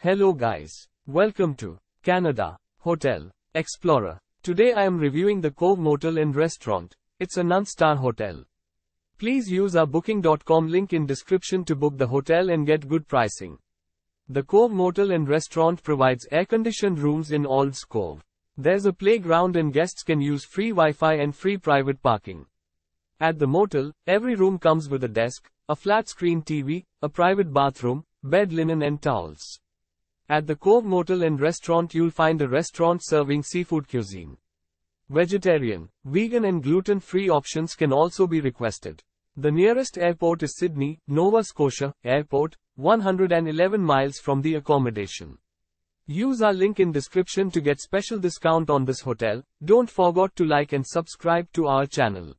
Hello guys. Welcome to Canada Hotel Explorer. Today I am reviewing the Cove Motel and Restaurant. It's a non-star hotel. Please use our booking.com link in description to book the hotel and get good pricing. The Cove Motel and Restaurant provides air-conditioned rooms in Aulds Cove. There's a playground and guests can use free Wi-Fi and free private parking. At the motel, every room comes with a desk, a flat screen TV, a private bathroom, bed linen and towels. At the Cove Motel and Restaurant you'll find a restaurant serving seafood cuisine. Vegetarian, vegan and gluten-free options can also be requested. The nearest airport is Sydney, Nova Scotia, Airport, 111 miles from the accommodation. Use our link in description to get special discount on this hotel. Don't forget to like and subscribe to our channel.